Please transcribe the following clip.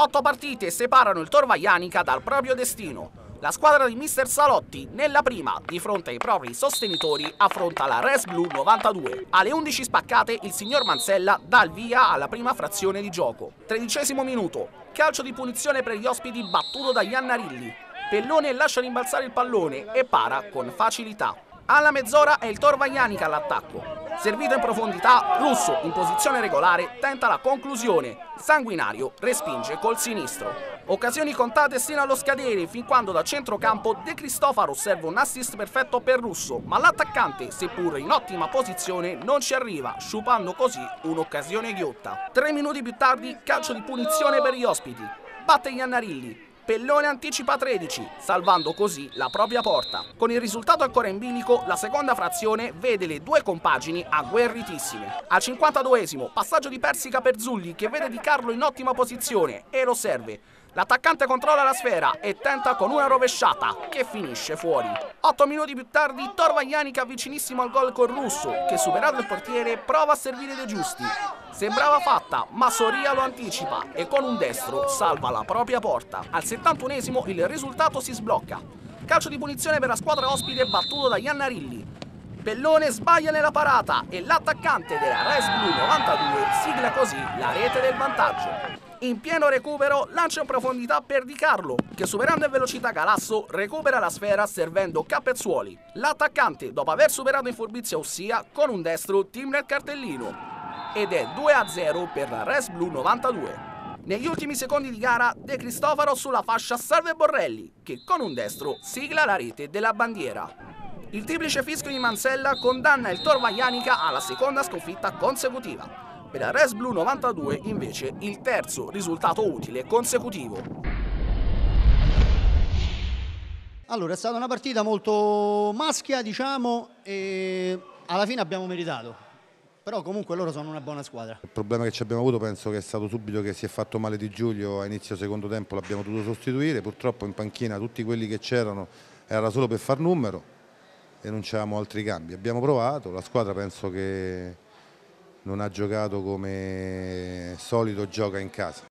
Otto partite separano il Torvaianica dal proprio destino. La squadra di Mister Salotti, nella prima, di fronte ai propri sostenitori, affronta la Res Blue 92. Alle 11 spaccate il signor Mansella dà il via alla prima frazione di gioco. Tredicesimo minuto, calcio di punizione per gli ospiti battuto da Iannarilli. Pellone lascia rimbalzare il pallone e para con facilità. Alla mezz'ora è il Torvaianica all'attacco. Servito in profondità, Russo, in posizione regolare, tenta la conclusione. Sanguinario respinge col sinistro. Occasioni contate sino allo scadere, fin quando da centrocampo De Cristofaro osserva un assist perfetto per Russo, ma l'attaccante, seppur in ottima posizione, non ci arriva, sciupando così un'occasione ghiotta. Tre minuti più tardi, calcio di punizione per gli ospiti. Batte Iannarilli, Pellone anticipa 13, salvando così la propria porta. Con il risultato ancora in bilico, la seconda frazione vede le due compagini agguerritissime. Al 52esimo, passaggio di Persica per Zulli che vede Di Carlo in ottima posizione e lo serve. L'attaccante controlla la sfera e tenta con una rovesciata che finisce fuori. Otto minuti più tardi, Torvaglianica vicinissimo al gol con Russo che superato il portiere prova a servire De Giusti. Sembrava fatta, ma Soria lo anticipa e con un destro salva la propria porta. Al 71esimo il risultato si sblocca. Calcio di punizione per la squadra ospite battuto da Iannarilli. Pellone sbaglia nella parata e l'attaccante della Res Blue 92 sigla così la rete del vantaggio. In pieno recupero lancia in profondità per Di Carlo, che superando in velocità Galasso recupera la sfera servendo Capezzuoli. L'attaccante, dopo aver superato in furbizia Ossia, con un destro team nel cartellino. Ed è 2-0 per la Res Blue 92. Negli ultimi secondi di gara, De Cristofaro sulla fascia Salve Borrelli, che con un destro sigla la rete della bandiera. Il triplice fischio di Mansella condanna il Torvaianica alla seconda sconfitta consecutiva. Per la Res Blue 92 invece il terzo risultato utile consecutivo. Allora, è stata una partita molto maschia, diciamo, e alla fine abbiamo meritato. Però comunque loro sono una buona squadra. Il problema che ci abbiamo avuto penso che è stato subito che si è fatto male di Giulio a inizio secondo tempo, l'abbiamo dovuto sostituire, purtroppo in panchina tutti quelli che c'erano era solo per far numero e non c'erano altri cambi. Abbiamo provato, la squadra penso che non ha giocato come solito gioca in casa.